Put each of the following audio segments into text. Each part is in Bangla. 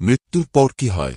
মৃত্যুর পর কি হয়?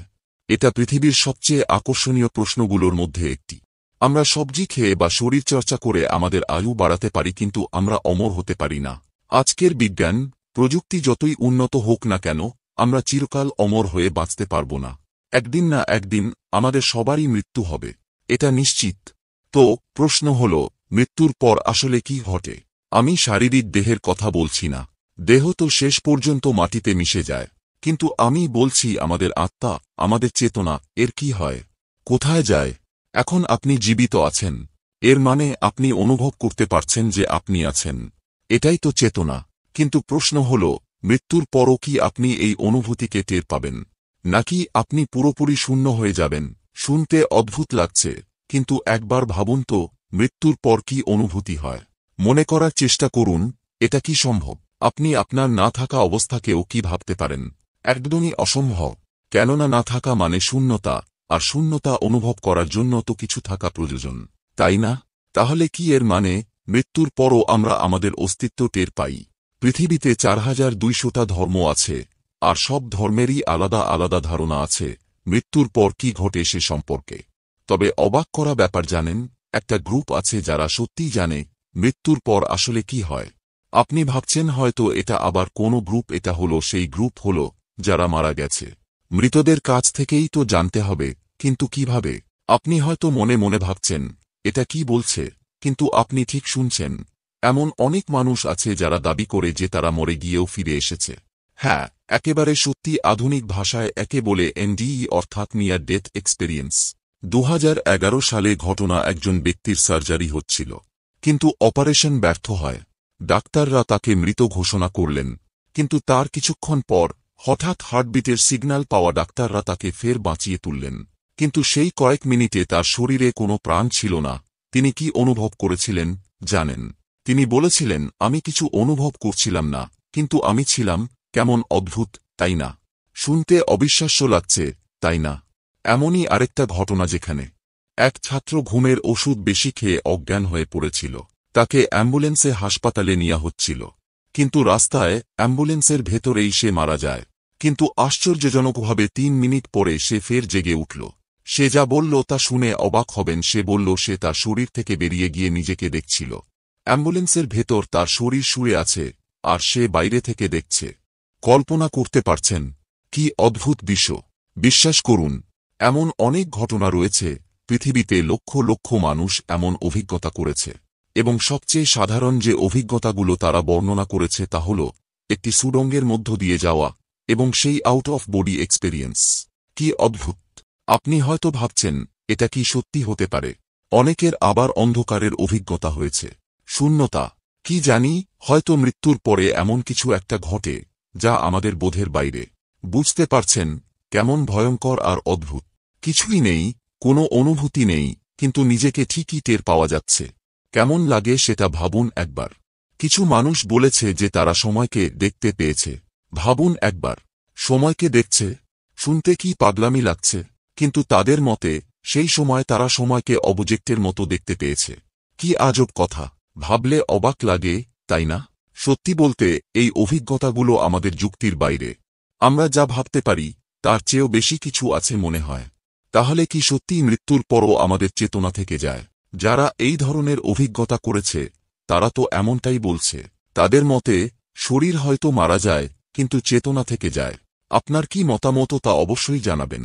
এটা পৃথিবীর সবচেয়ে আকর্ষণীয় প্রশ্নগুলোর মধ্যে একটি। আমরা সবজি খেয়ে বা শরীরচর্চা করে আমাদের আয়ু বাড়াতে পারি কিন্তু আমরা অমর হতে পারি না। আজকের বিজ্ঞান, প্রযুক্তি যতই উন্নত হোক না কেন, আমরা চিরকাল অমর হয়ে বাঁচতে পারব না। একদিন না একদিন আমাদের সবারই মৃত্যু হবে। এটা নিশ্চিত। তো, প্রশ্ন হল, মৃত্যুর পর আসলে কি ঘটে? আমি শারীরিক দেহের কথা বলছি না। দেহ তো শেষ পর্যন্ত মাটিতে মিশে যায়। কিন্তু আমি বলছি, আমাদের আত্মা, আমাদের চেতনা, এর কি হয়? কোথায় যায়? এখন আপনি জীবিত আছেন। এর মানে আপনি অনুভব করতে পারছেন যে আপনি আছেন। এটাই তো চেতনা। কিন্তু প্রশ্ন হল, মৃত্যুর পরও কি আপনি এই অনুভূতিকে টের পাবেন? নাকি আপনি পুরোপুরি শূন্য হয়ে যাবেন? শুনতে অদ্ভুত লাগছে। কিন্তু একবার ভাবুন তো, মৃত্যুর পর কি অনুভূতি হয়? মনে করার চেষ্টা করুন, এটা কি সম্ভব? আপনি আপনার না থাকা অবস্থাকেও কি ভাবতে পারেন? একদমই অসম্ভব। কেননা না থাকা মানে শূন্যতা, আর শূন্যতা অনুভব করার জন্য তো কিছু থাকা প্রয়োজন। তাই না? তাহলে কি এর মানে? মৃত্যুর পরও আমরা আমাদের অস্তিত্ব টের পাই। পৃথিবীতে চার হাজার দুইশোটা ধর্ম আছে, আর সব ধর্মেরই আলাদা আলাদা ধারণা আছে, মৃত্যুর পর কি ঘটে সে সম্পর্কে। তবে অবাক করা ব্যাপার জানেন, একটা গ্রুপ আছে যারা সত্যিই জানে, মৃত্যুর পর আসলে কি হয়। আপনি ভাবছেন হয়তো এটা আবার কোনো গ্রুপ, এটা হলো সেই গ্রুপ হল যারা মারা গেছে। মৃতদের কাছ থেকেই তো জানতে হবে, কিন্তু কীভাবে? আপনি হয়তো মনে মনে ভাবছেন, এটা কি বলছে? কিন্তু আপনি ঠিক শুনছেন। এমন অনেক মানুষ আছে যারা দাবি করে যে তারা মরে গিয়েও ফিরে এসেছে। হ্যাঁ একেবারে সত্যি আধুনিক ভাষায় একে বলে এনডিই অর্থাৎ নিয়ার ডেথ এক্সপেরিয়েন্স। দু হাজার এগারো সালে ঘটনা একজন ব্যক্তির সার্জারি হচ্ছিল। কিন্তু অপারেশন ব্যর্থ হয়। ডাক্তাররা তাকে মৃত ঘোষণা করলেন। কিন্তু তার কিছুক্ষণ পর হঠাৎ হার্টবিটের সিগন্যাল পাওয়া ডাক্তাররা তাকে ফের বাঁচিয়ে তুললেন। কিন্তু সেই কয়েক মিনিটে তার শরীরে কোনো প্রাণ ছিল না। তিনি কি অনুভব করেছিলেন, জানেন। তিনি বলেছিলেন, আমি কিছু অনুভব করছিলাম না, কিন্তু আমি ছিলাম কেমন অদ্ভুত, তাই না? শুনতে অবিশ্বাস্য লাগছে, তাই না? এমনই আরেকটা ঘটনা যেখানে এক ছাত্র ঘুমের ওষুধ বেশি খেয়ে অজ্ঞান হয়ে পড়েছিল। তাকে অ্যাম্বুলেন্সে হাসপাতালে নেওয়া হচ্ছিল। কিন্তু রাস্তায় অ্যাম্বুলেন্সের ভেতরেই সে মারা যায়। কিন্তু আশ্চর্যজনকভাবে তিন মিনিট পরে সে ফের জেগে উঠল। সে যা বলল তা শুনে অবাক হবেন, সে বলল, সে তার শরীর থেকে বেরিয়ে গিয়ে নিজেকে দেখছিল। অ্যাম্বুলেন্সের ভেতর তার শরীর শুয়ে আছে, আর সে বাইরে থেকে দেখছে। কল্পনা করতে পারছেন, কি অদ্ভুত বিশ্ব বিশ্বাস করুন, এমন অনেক ঘটনা রয়েছে, পৃথিবীতে লক্ষ লক্ষ মানুষ এমন অভিজ্ঞতা করেছে। এবং সবচেয়ে সাধারণ যে অভিজ্ঞতাগুলো তারা বর্ণনা করেছে তা হল, একটি সুডঙ্গের মধ্য দিয়ে যাওয়া। এবং সেই আউট অফ বডি এক্সপেরিয়েন্স কি অদ্ভুত। আপনি হয়তো ভাবছেন, এটা কি সত্যি হতে পারে। অনেকের আবার অন্ধকারের অভিজ্ঞতা হয়েছে। শূন্যতা। কি জানি, হয়তো মৃত্যুর পরে এমন কিছু একটা ঘটে, যা আমাদের বোধের বাইরে। বুঝতে পারছেন, কেমন ভয়ঙ্কর আর অদ্ভুত। কিছুই নেই, কোনো অনুভূতি নেই, কিন্তু নিজেকে ঠিকই টের পাওয়া যাচ্ছে। কেমন লাগে সেটা ভাবুন একবার। কিছু মানুষ বলেছে যে তারা সময়কে দেখতে পেয়েছে। ভাবুন একবার। সময়কে দেখছে, শুনতে কি পাগলামি লাগছে, কিন্তু তাদের মতে, সেই সময় তারা সময়কে অবজেক্টের মতো দেখতে পেয়েছে। কি আজব কথা, ভাবলে অবাক লাগে, তাই না? সত্যি বলতে, এই অভিজ্ঞতাগুলো আমাদের যুক্তির বাইরে। আমরা যা ভাবতে পারি, তার চেয়েও বেশি কিছু আছে মনে হয়। তাহলে কি সত্যিই মৃত্যুর পরও আমাদের চেতনা থেকে যায়? যারা এই ধরনের অভিজ্ঞতা করেছে, তারা তো এমনটাই বলছে। তাদের মতে, শরীর হয়তো মারা যায় কিন্তু চেতনা থেকে যায়। আপনার কি মতামত তা অবশ্যই জানাবেন।